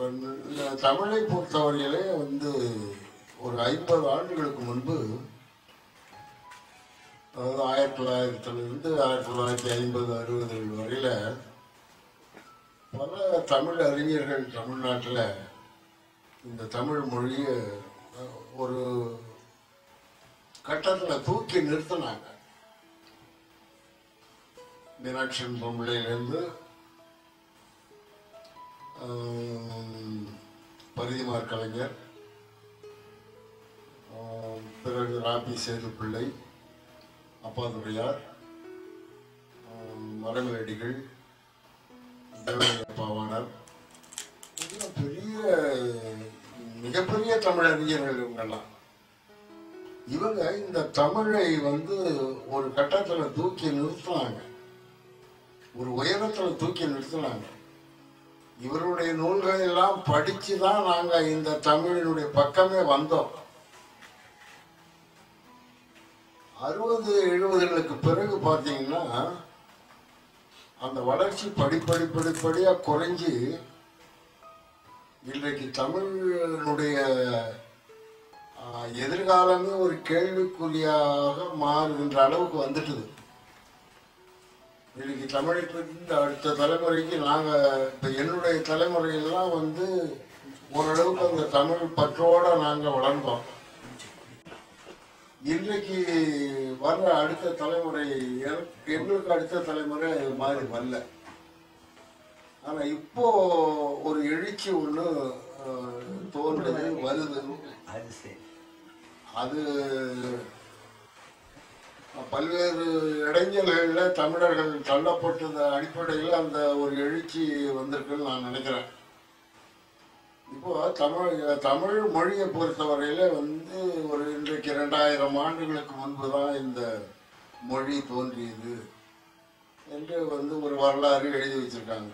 இப்ப இந்த தமிழை பொறுத்தவரையிலே வந்து ஒரு ஐம்பது ஆண்டுகளுக்கு முன்பு அதாவது ஆயிரத்தி தொள்ளாயிரத்துலேருந்து ஆயிரத்தி தொள்ளாயிரத்தி ஐம்பது அறுபதுகள் வரையில் பல தமிழ் அறிஞர்கள் தமிழ்நாட்டில் இந்த தமிழ் மொழியை ஒரு கட்டத்தில் தூக்கி நிறுத்தினாங்க. மீனாட்சி பொம்பளையிலேருந்து பரிதிமார் கலைஞர். பிறகு ராபி சேது பிள்ளை அப்பாதுரையார் ஆஹ், பாவாணர் பெரிய மிகப்பெரிய தமிழறிஞர்கள் இவங்கெல்லாம். இவங்க இந்த தமிழை வந்து ஒரு கட்டத்தில் தூக்கி நிறுத்தினாங்க. ஒரு உயரத்தில் தூக்கி நிறுத்தினாங்க. இவருடைய நூல்கள் எல்லாம் படிச்சு தான் நாங்கள் இந்த தமிழினுடைய பக்கமே வந்தோம். அறுபது எழுபதுகளுக்கு பிறகு பார்த்தீங்கன்னா அந்த வளர்ச்சி படிப்படி படிப்படியாக குறைஞ்சி இன்றைக்கு தமிழனுடைய எதிர்காலமே ஒரு கேள்விக்குறியாக மாறுகின்ற அளவுக்கு வந்துட்டுது. இன்னைக்கு இந்த அடுத்த தலைமுறைக்கு நாங்க இப்ப என்னுடைய தலைமுறையெல்லாம் வந்து ஓரளவுக்கு அந்த தமிழ் பற்றோட நாங்க வளர்ந்தோம். இன்றைக்கு வர்ற அடுத்த தலைமுறை எங்களுக்கு அடுத்த தலைமுறை மாதிரி வரல. ஆனா இப்போ ஒரு எழுச்சி ஒண்ணு தோன்றுது வருது. அது அது பல்வேறு இடைஞ்சல்களில் தமிழர்கள் தள்ளப்பட்டது அடிப்படையில் அந்த ஒரு எழுச்சி வந்திருக்குன்னு நான் நினைக்கிறேன். இப்போ தமிழ் தமிழ் மொழியை பொறுத்தவரையில் வந்து ஒரு இன்றைக்கு ரெண்டாயிரம் ஆண்டுகளுக்கு முன்பு தான் இந்த மொழி தோன்றியது என்று வந்து ஒரு வரலாறு எழுதி வச்சிருக்காங்க.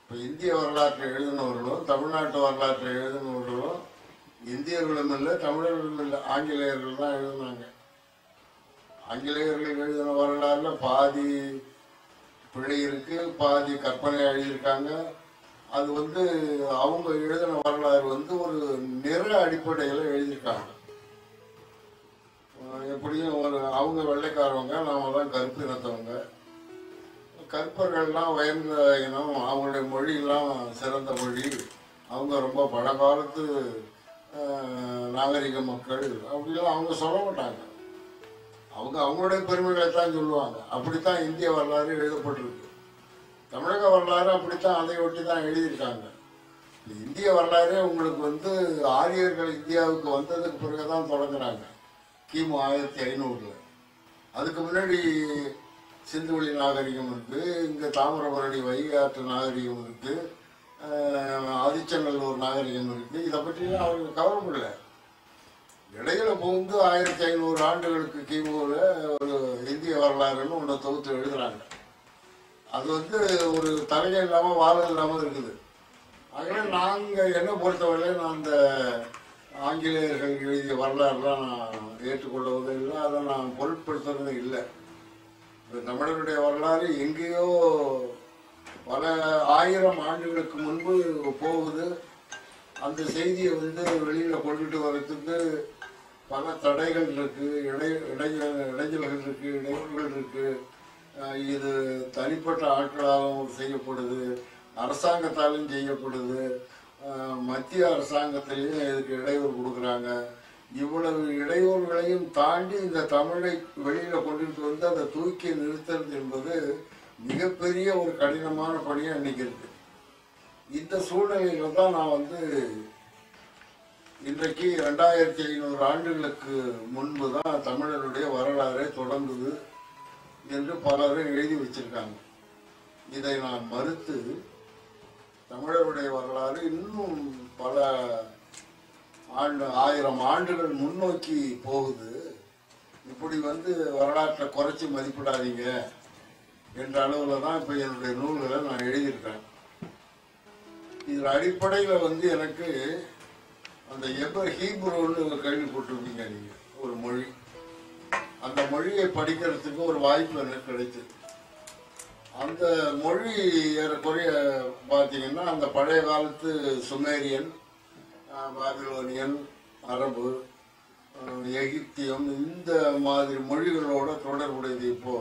இப்போ இந்திய வரலாற்றை எழுதினவர்களும் தமிழ்நாட்டு வரலாற்றை எழுதினவர்களும் இந்தியர்களும் இல்லை தமிழர்களும் இல்லை ஆங்கிலேயர்கள் தான் எழுதினாங்க. ஆங்கிலேயர்கள் எழுதின வரலாறுல பாதி பிழை இருக்கு பாதி கற்பனை எழுதியிருக்காங்க. அது வந்து அவங்க எழுதின வரலாறு வந்து ஒரு நிற அடிப்படையில் எழுதியிருக்காங்க. எப்படியும் ஒரு அவங்க வெள்ளைக்காரவங்க நாம தான் கருப்பு இனத்தவங்க. கற்பர்கள்லாம் உயர்ந்த இனம் அவங்களுடைய மொழியெல்லாம் சிறந்த மொழி. அவங்க ரொம்ப பழங்காலத்து நாகரிக மக்கள். அப்படிலாம் அவங்க சொல்ல மாட்டாங்க. அவங்க அவங்களுடைய பெருமைகளை தான் சொல்லுவாங்க. அப்படித்தான் இந்திய வரலாறு எழுதப்பட்டிருக்கு. தமிழக வரலாறு அப்படித்தான் அதை ஒட்டி தான் எழுதியிருக்காங்க. இந்திய வரலாறே உங்களுக்கு வந்து ஆரியர்கள் இந்தியாவுக்கு வந்ததுக்கு பிறகு தான் தொடங்குறாங்க. கிமு ஆயிரத்தி ஐநூறுல. அதுக்கு முன்னாடி சிந்துவெளி நாகரிகம் இருக்கு இங்கே தாமிரபரணி வைகாட்டு நாகரிகம் இருக்கு ஆதிச்சநல்லூர் நாகரிகம் இருக்கு. இதை பற்றிலாம் அவங்க இல்லை இடையில புகுந்து ஆயிரத்தி ஐநூறு ஆண்டுகளுக்கு கிமுல ஒரு இந்திய வரலாறுன்னு ஒன்றை தொகுத்து எழுதுறாங்க. அது வந்து ஒரு தலைகள் இல்லாமல் வாழல் இல்லாமல் இருக்குது. ஆகவே நாங்கள் என்ன பொறுத்தவரை நான் அந்த ஆங்கிலேயர்கள் எழுதிய வரலாறுலாம் நான் ஏற்றுக்கொள்வதும் இல்லை. அதை நான் பொருட்படுத்துறது இல்லை. தமிழருடைய வரலாறு எங்கேயோ பல ஆயிரம் ஆண்டுகளுக்கு முன்பு போகுது. அந்த செய்தியை வந்து வெளியில் கொண்டுட்டு வர்றதுக்கு பல தடைகள் இருக்கு இடை இடை இடைஞ்சல்கள் இருக்கு இடையூறுகள் இருக்கு. இது தனிப்பட்ட ஆட்களாலும் செய்யப்படுது அரசாங்கத்தாலும் செய்யப்படுது. மத்திய அரசாங்கத்திலையும் இதுக்கு இடையூறு கொடுக்குறாங்க. இவ்வளவு இடையூறுகளையும் தாண்டி இந்த தமிழை வெளியில் கொண்டுட்டு வந்து அதை தூக்கி நிறுத்துறது என்பது மிகப்பெரிய ஒரு கடினமான பணியை இன்னைக்கு இருக்கு. இந்த சூழ்நிலையில தான் நான் வந்து இன்றைக்கு ரெண்டாயிரத்தி ஐநூறு ஆண்டுகளுக்கு முன்பு தான் தமிழருடைய வரலாறே தொடங்குது என்று பலரும் எழுதி வச்சிருக்காங்க. இதை நான் மறுத்து தமிழருடைய வரலாறு இன்னும் பல ஆண்டு ஆயிரம் ஆண்டுகள் முன்னோக்கி போகுது. இப்படி வந்து வரலாற்றை குறைச்சி மதிப்பிடாதீங்க என்ற அளவில் தான் இப்போ என்னுடைய நூல்களை நான் எழுதியிருக்கேன். இதில் அடிப்படையில் வந்து எனக்கு அந்த எப்போ ஹீப்ரோன்னு கேள்விப்பட்டிருப்பீங்க நீங்கள் ஒரு மொழி. அந்த மொழியை படிக்கிறதுக்கு ஒரு வாய்ப்பு எனக்கு கிடைச்சது அந்த மொழி ஏறக்குறைய பார்த்தீங்கன்னா அந்த பழைய காலத்து சுமேரியன் பாபிலோனியன் அரபு எகிப்தியம் இந்த மாதிரி மொழிகளோட தொடர்புடையது இப்போ.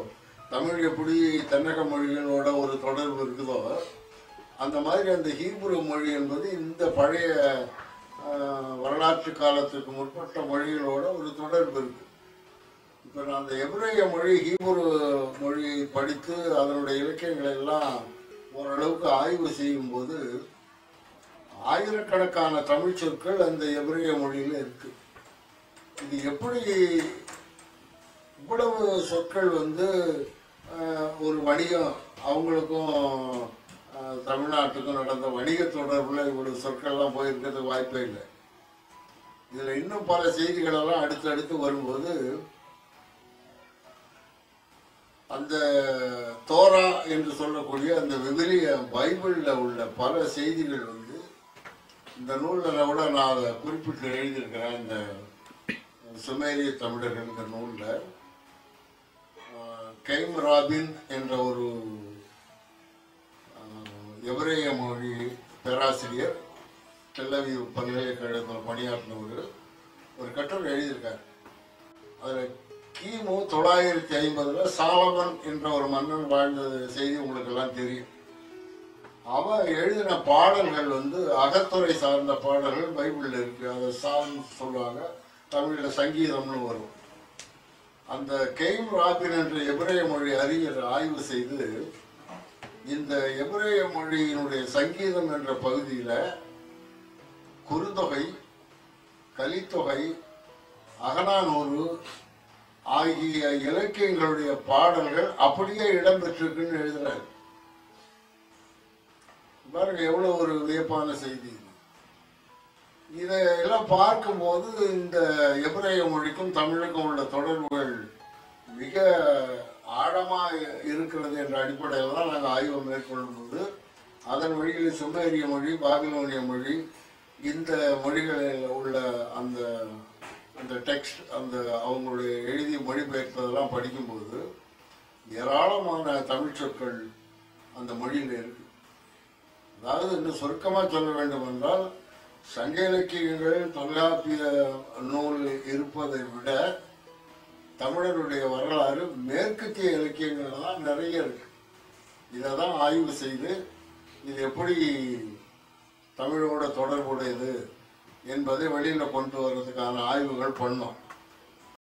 தமிழ் எப்படி தென்னக மொழிகளோட ஒரு தொடர்பு இருக்குதோ அந்த மாதிரி அந்த ஹீப்ரு மொழி என்பது இந்த பழைய வரலாற்று காலத்துக்கு முற்பட்ட மொழிகளோட ஒரு தொடர்பு இருக்கு. இப்போ நான் அந்த எபிரேய மொழி ஹீப்ரு மொழி படித்து அதனுடைய இலக்கியங்களை எல்லாம் ஓரளவுக்கு ஆய்வு செய்யும்போது ஆயிரக்கணக்கான தமிழ் சொற்கள் அந்த எபிரேய மொழியில் இருக்கு. இது எப்படி இவ்வளவு சொற்கள் வந்து ஒரு வணிகம் அவங்களுக்கும் தமிழ்நாட்டுக்கும் நடந்த வணிக தொடர்பில் இவ்வளவு சொற்கள்லாம் போயிருக்கிறதுக்கு வாய்ப்பே இல்லை. இதில் இன்னும் பல செய்திகளெல்லாம் அடுத்து அடுத்தடுத்து வரும்போது அந்த தோரா என்று சொல்லக்கூடிய அந்த விவிலிய பைபிளில் உள்ள பல செய்திகள் வந்து இந்த நூலில் கூட நான் அதை குறிப்பிட்டு எழுதியிருக்கிறேன் இந்த சுமேரிய தமிழர்கள் இந்த நூலில். கைம் ராபின் என்ற ஒரு ஆஹ், எபிரேய மொழி பேராசிரியர் டெல்லவியூ பல்கலைக்கழகத்தில் பணியாற்றினவர் ஒரு கட்டுரை எழுதியிருக்கார். அதில் கிமு தொள்ளாயிரத்தி ஐம்பதுல சாலமன் என்ற ஒரு மன்னன் வாழ்ந்த செய்தி உங்களுக்கு எல்லாம் தெரியும். அவன் எழுதின பாடல்கள் வந்து அகத்துறை சார்ந்த பாடல்கள் பைபிளில் இருக்கு. அதை சாங் சொல்லுவாங்க. தமிழில் சங்கீதம்னு வரும். அந்த கெய்ம் ராபின் என்ற எபிரேய மொழி அறிஞர் ஆய்வு செய்து இந்த எபிரேய மொழியினுடைய சங்கீதம் என்ற பகுதியில் குறுந்தொகை கலித்தொகை அகனானூறு ஆகிய இலக்கியங்களுடைய பாடல்கள் அப்படியே இடம்பெற்றிருக்குன்னு எழுதுறாரு. பாருங்க எவ்வளவு ஒரு வியப்பான செய்தி. இதையெல்லாம் இதை எல்லாம் பார்க்கும்போது இந்த எபிரேய மொழிக்கும் தமிழுக்கும் உள்ள தொடர்புகள் மிக ஆழமா இருக்கிறது என்ற அடிப்படையில் தான் நாங்கள் ஆய்வு மேற்கொள்ளும்போது அதன் வழியில் சுமேரிய மொழி பாபிலோனிய மொழி இந்த மொழிகளில் உள்ள அந்த அந்த டெக்ஸ்ட் அந்த அவங்களுடைய எழுதி மொழிபெயர்ப்பதெல்லாம் படிக்கும்போது ஏராளமான தமிழ் சொற்கள் அந்த மொழியில் இருக்கு. அதாவது இன்னும் சுருக்கமாக சொல்ல வேண்டும் என்றால் சங்க இலக்கியங்கள் தொல்காப்பிய நூல் இருப்பதை விட தமிழருடைய வரலாறு மேற்கத்திய இலக்கியங்கள் தான் நிறைய இருக்கு. இதை தான் ஆய்வு செய்து இது எப்படி தமிழோட தொடர்புடையது என்பதை வெளியில கொண்டு வர்றதுக்கான ஆய்வுகள் பண்ணோம்.